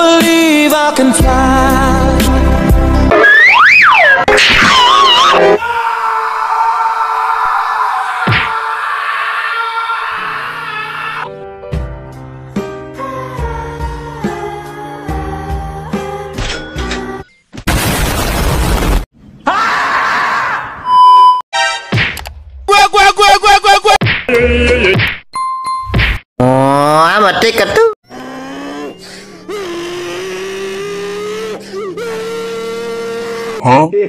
believe I can fly. Oh, I'm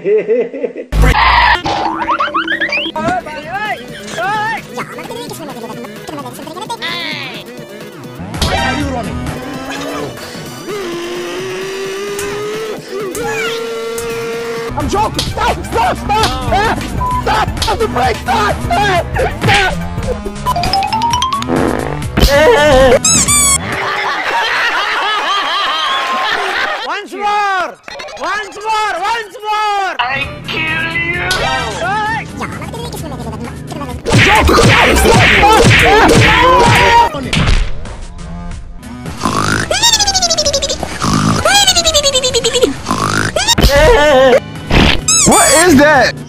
joking! Stop! Stop! Stop! Stop! Stop! Stop the brake! Stop! Stop! Stop! Once more! Once more! Once more! I kill you! What is that?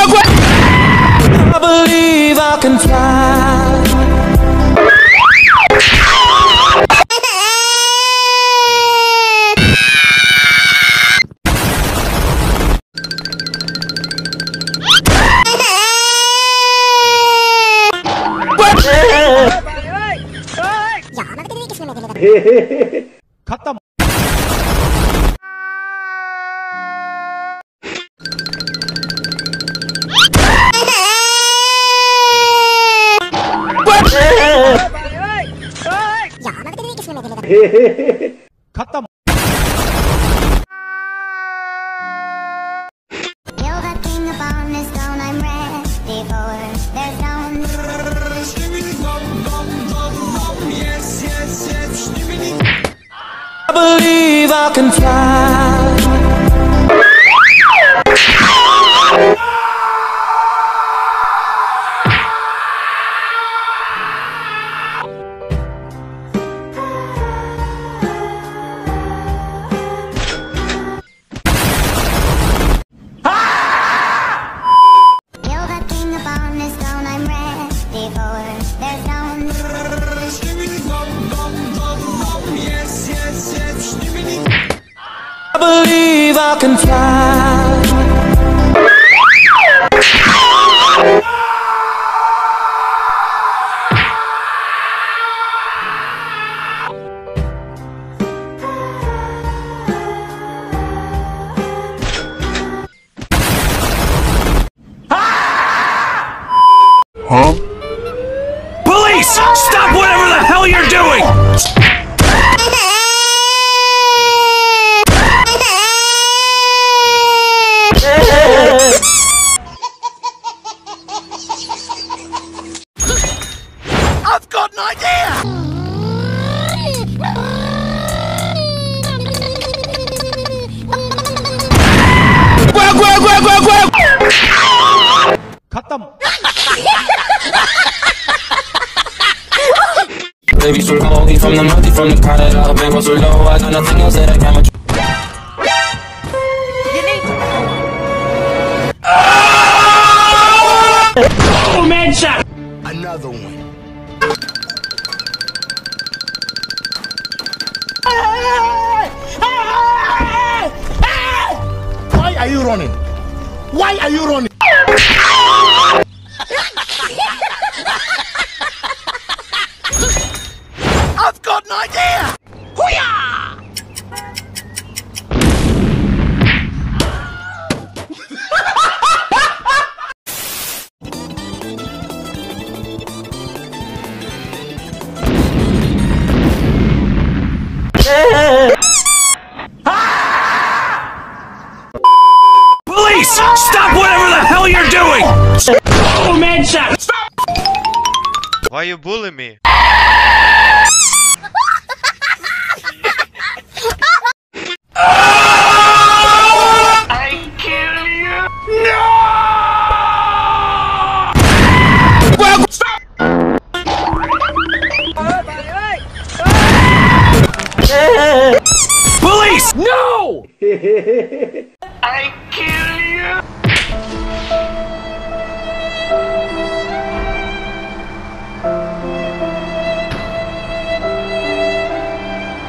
I believe I can fly. खत्म no I believe I can fly. Believe I can fly. Huh? Police! Stop whatever the hell you're doing! Baby, so cold, he from the mouth, he from the Canada. Bankroll so low, I got nothing else that I can. Another one. Why are you running? Why are you running? Police! Stop whatever the hell you're doing! Oh, man shot! Why you bully me? Police! No!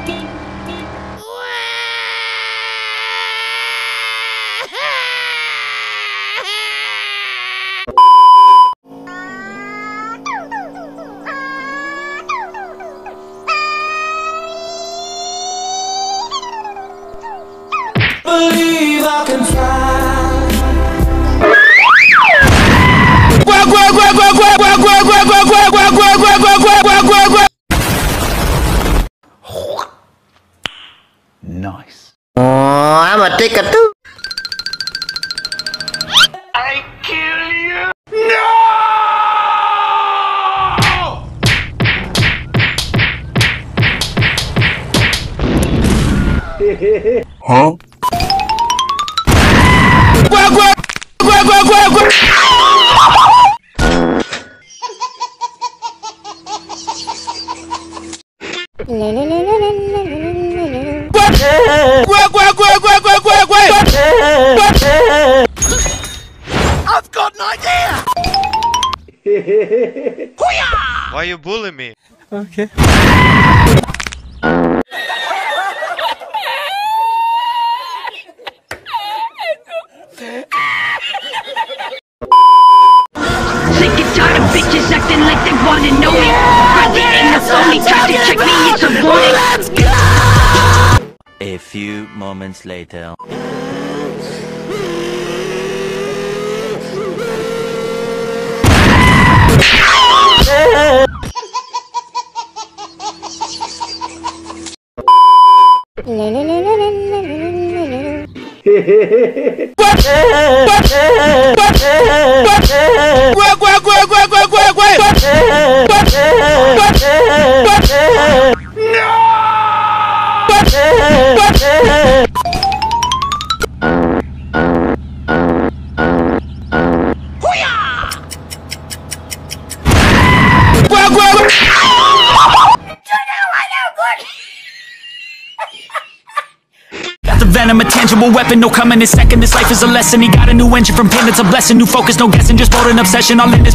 Believe I'm a take a two. Huh? I've Why are you bullying me? Sick and tired of bitches acting like they wanna know me. Hardly ain't no phony, to check me, it's a warning. A few moments later. Got a weapon, no coming in second. This life is a lesson. He got a new engine from pain, it's a blessing. New focus, no guessing, just bold an obsession. I'll end this.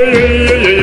Why